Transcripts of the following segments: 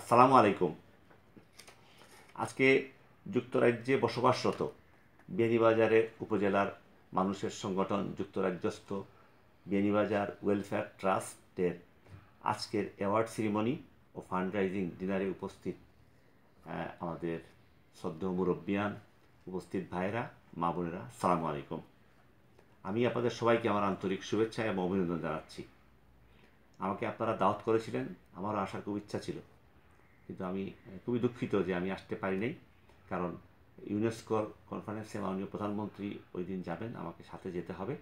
আসসালামু আলাইকুম। আজকে যুক্তরাজ্যে বসবাসরত বিয়ানীবাজারে উপজেলার মানুষের সংগঠন যুক্তরাজ্যস্থ বিয়ানীবাজার ওয়েলফেয়ার ট্রাস্টের আজকের অ্যাওয়ার্ড সেরিমনি ও ফান্ড রাইজিং ডিনারে উপস্থিত আমাদের সদ্য মুরব্বিয়ান উপস্থিত ভাইয়েরা, মা বোনেরা সালামু আলাইকুম। আমি আপনাদের সবাইকে আমার আন্তরিক শুভেচ্ছা এবং অভিনন্দন জানাচ্ছি। আমাকে আপনারা দাওয়াত করেছিলেন, আমারও আসার খুব ইচ্ছা ছিল। কিন্তু আমি খুবই দুঃখিত যে আমি আসতে পারি নাই। কারণ ইউনেস্কোর কনফারেন্সে মাননীয় প্রধানমন্ত্রী ওই দিন যাবেন, আমাকে সাথে যেতে হবে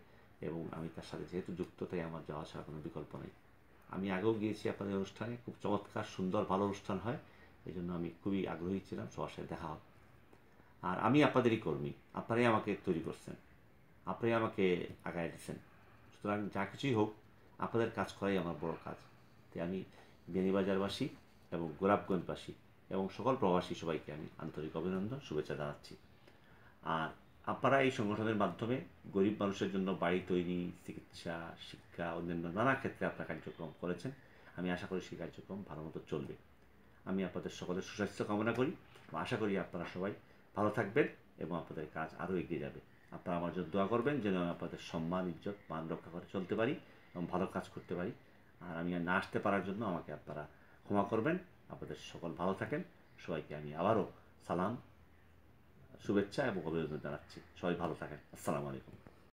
এবং আমি তার সাথে যেহেতু যুক্ত, তাই আমার যাওয়া ছাড়া কোনো বিকল্প নেই। আমি আগেও গিয়েছি আপনাদের অনুষ্ঠানে, খুব চমৎকার, সুন্দর, ভালো অনুষ্ঠান হয় এই জন্য আমি খুবই আগ্রহী ছিলাম, সবার সাথে দেখা হবে আর আমি আপনাদেরই কর্মী, আপনারাই আমাকে তৈরি করছেন, আপনারাই আমাকে আগায় দিচ্ছেন সুতরাং যা কিছুই হোক, আপনাদের কাজ করাই আমার বড় কাজ। তাই আমি বেনিবাজারবাসী এবং গোলাপগঞ্জবাসী এবং সকল প্রবাসী সবাইকে আমি আন্তরিক অভিনন্দন, শুভেচ্ছা জানাচ্ছি। আর আপনারা এই সংগঠনের মাধ্যমে গরিব মানুষের জন্য বাড়ি তৈরি, চিকিৎসা, শিক্ষা, অন্যান্য নানা ক্ষেত্রে আপনার কার্যক্রম করেছেন। আমি আশা করি সেই কার্যক্রম ভালো মতো চলবে। আমি আপনাদের সকলের সুস্বাস্থ্য কামনা করি। এবং আশা করি আপনারা সবাই ভালো থাকবেন এবং আপনাদের কাজ আরও এগিয়ে যাবে। আপনারা আমার জন্য দোয়া করবেন যেন আমি আপনাদের সম্মান, ইজ্জত, মান রক্ষা করে চলতে পারি এবং ভালো কাজ করতে পারি। আর আমি না আসতে পারার জন্য আমাকে আপনারা ক্ষমা করবেন। আপনাদের সকল ভালো থাকেন। সবাইকে আমি আবারও সালাম, শুভেচ্ছা এবং অভিনন্দন জানাচ্ছি। সবাই ভালো থাকেন। আসসালামু আলাইকুম।